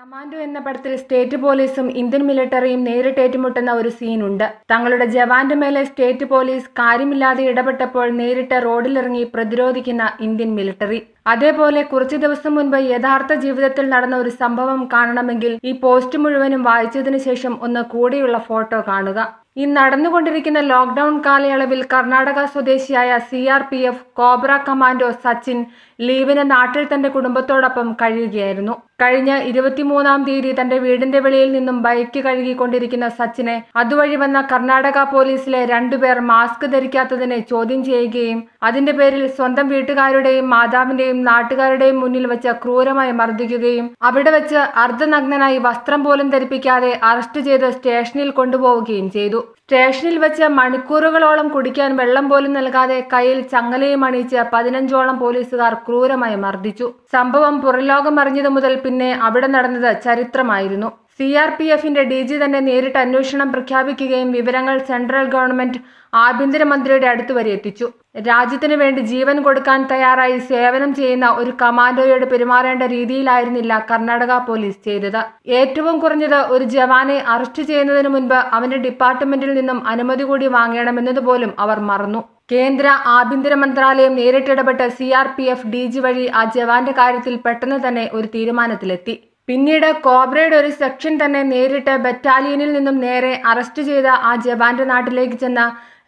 Commando എന്ന പടത്തിൽ state പോലീസും ഇന്ത്യൻ മിലിറ്ററിയും നേരിട്ട് ഏറ്റുമുട്ടുന്ന ഒരു സീനുണ്ട്. തങ്ങളുടെ ജവാന്റെ മേലെ സ്റ്റേറ്റ് പോലീസ് കാര്യമില്ലാതെ ഇടപെട്ടപ്പോൾ നേരിട്ട് റോഡിലിറങ്ങി പ്രതിരോധിക്കുന്ന ഇന്ത്യൻ മിലിറ്ററി അതേപോലെ കുറച്ചു ദിവസം മുൻപ് യഥാർത്ഥ ജീവിതത്തിൽ നടന്ന ഒരു സംഭവം കാണണമെങ്കിൽ ഈ പോസ്റ്റ് മുഴുവനും വായിച്ചതിനു ശേഷം ഒന്ന് കൂടെയുള്ള ഫോട്ടോ കാണുക. ഈ നടന്നുകൊണ്ടിരിക്കുന്ന ലോക്ക്ഡൌൺ കാലയളവിൽ കർണാടക സ്വദേശിയായ C R P F cobra commando Sachin ലീവിന് നാട്ടിൽ തന്റെ കുടുംബത്തോടൊപ്പം കഴിയുകയായിരുന്നു. കഴിഞ്ഞ ഇരുപത്തിമൂന്നാം തീയതി തന്റെ വീടിന്റെ വെളിയിൽ നിന്നും ബൈക്ക് കഴുകിക്കൊണ്ടിരിക്കുന്ന സച്ചിനെ അതുവഴി വന്ന കർണാടക പോലീസിലെ രണ്ടുപേർ മാസ്ക് ധരിക്കാത്തതിനെ ചോദ്യം ചെയ്യുകയും അതിന്റെ പേരിൽ സ്വന്തം വീട്ടുകാരുടെയും മാതാവിന്റെയും നാട്ടുകാരുടെയും മുന്നിൽ വെച്ച് ക്രൂരമായി മർദ്ദിക്കുകയും അവിടെ വെച്ച് അർദ്ധനഗ്നനായി വസ്ത്രം പോലും ധരിപ്പിക്കാതെ അറസ്റ്റ് ചെയ്ത് സ്റ്റേഷനിൽ കൊണ്ടുപോവുകയും ചെയ്തു. സ്റ്റേഷനിൽ വെച്ച് മണിക്കൂറുകളോളം കുടിക്കാൻ വെള്ളം പോലും നൽകാതെ കയ്യിൽ ചങ്ങലയും അണിയിച്ച് പതിനഞ്ചോളം പോലീസുകാർ ക്രൂരമായി മർദ്ദിച്ചു. സംഭവം പുറംലോകം അറിഞ്ഞതു മുതൽ പിന്നെ അവിടെ നടന്നത് ചരിത്രമായിരുന്നു. സി ആർ പി എഫിന്റെ ഡി ജി തന്നെ നേരിട്ട് അന്വേഷണം പ്രഖ്യാപിക്കുകയും വിവരങ്ങൾ സെൻട്രൽ ഗവൺമെന്റ് ആഭ്യന്തരമന്ത്രിയുടെ അടുത്ത് വരെ എത്തിച്ചു. രാജ്യത്തിന് വേണ്ടി ജീവൻ കൊടുക്കാൻ തയ്യാറായി സേവനം ചെയ്യുന്ന ഒരു കമാൻഡോയോട് പെരുമാറേണ്ട രീതിയിലായിരുന്നില്ല കർണാടക പോലീസ് ചെയ്തത്. ഏറ്റവും കുറഞ്ഞത് ഒരു ജവാനെ അറസ്റ്റ് ചെയ്യുന്നതിന് മുൻപ് അവന്റെ ഡിപ്പാർട്ട്മെന്റിൽ നിന്നും അനുമതി കൂടി വാങ്ങണമെന്നതുപോലും അവർ മറന്നു. കേന്ദ്ര ആഭ്യന്തര മന്ത്രാലയം നേരിട്ടിടപെട്ട് C R P F D G വഴി ആ ജവാന്റെ കാര്യത്തിൽ പെട്ടെന്ന് തന്നെ ഒരു തീരുമാനത്തിലെത്തി. പിന്നീട് കോബ്രയുടെ ഒരു സെക്ഷൻ തന്നെ നേരിട്ട് ബറ്റാലിയനിൽ നിന്നും നേരെ അറസ്റ്റ് ചെയ്ത ആ ജവാന്റെ നാട്ടിലേക്ക് ചെന്ന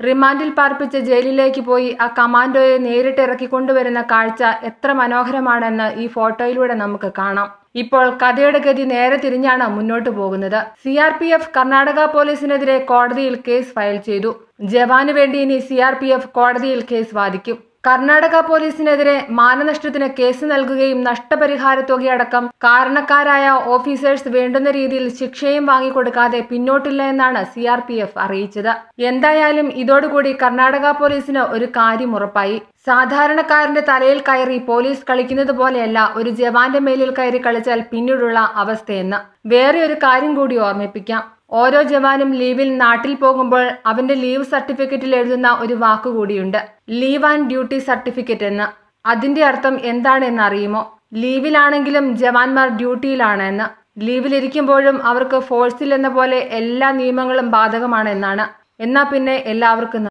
റിമാൻഡിൽ പാർപ്പിച്ച ജയിലിലേക്ക് പോയി ആ കമാൻഡോയെ നേരിട്ട് ഇറക്കിക്കൊണ്ടുവരുന്ന കാഴ്ച എത്ര മനോഹരമാണെന്ന് ഈ ഫോട്ടോയിലൂടെ നമുക്ക് കാണാം. ഇപ്പോൾ കഥയുടെ ഗതി നേരെ തിരിഞ്ഞാണ് മുന്നോട്ട് പോകുന്നത്. C R P F Karnataka പോലീസിനെതിരെ കോടതിയിൽ കേസ് ഫയൽ ചെയ്തു. ജവാന് വേണ്ടി ഇനി സി ആർ പി എഫ് കോടതിയിൽ കേസ് വാദിക്കും. കർണാടക പോലീസിനെതിരെ മാനനഷ്ടത്തിന് കേസ് നൽകുകയും നഷ്ടപരിഹാര തുകയടക്കം കാരണക്കാരായ ഓഫീസേഴ്സ് വേണ്ടുന്ന രീതിയിൽ ശിക്ഷയും വാങ്ങിക്കൊടുക്കാതെ പിന്നോട്ടില്ല എന്നാണ് സി ആർ പി എഫ് അറിയിച്ചത്. എന്തായാലും ഇതോടുകൂടി കർണാടക പോലീസിന് ഒരു കാര്യം ഉറപ്പായി. സാധാരണക്കാരന്റെ തലയിൽ കയറി പോലീസ് കളിക്കുന്നത് പോലെയല്ല ഒരു ജവാന്റെ മേലിൽ കയറി കളിച്ചാൽ പിന്നീടുള്ള അവസ്ഥയെന്ന്. വേറെ ഒരു കാര്യം കൂടി ഓർമ്മിപ്പിക്കാം. ഓരോ ജവാനും ലീവിൽ നാട്ടിൽ പോകുമ്പോൾ അവന്റെ ലീവ് സർട്ടിഫിക്കറ്റിൽ എഴുതുന്ന ഒരു വാക്കുകൂടിയുണ്ട്. ലീവ് ആൻഡ് ഡ്യൂട്ടി സർട്ടിഫിക്കറ്റ് എന്ന്. അതിന്റെ അർത്ഥം എന്താണെന്ന് അറിയുമോ ലീവിലാണെങ്കിലും ജവാന്മാർ ഡ്യൂട്ടിയിലാണ് എന്ന്. ലീവിലിരിക്കുമ്പോഴും അവർക്ക് ഫോഴ്സിൽ എന്ന പോലെ എല്ലാ നിയമങ്ങളും ബാധകമാണ് എന്നാണ്. എന്നാ പിന്നെ എല്ലാവർക്കും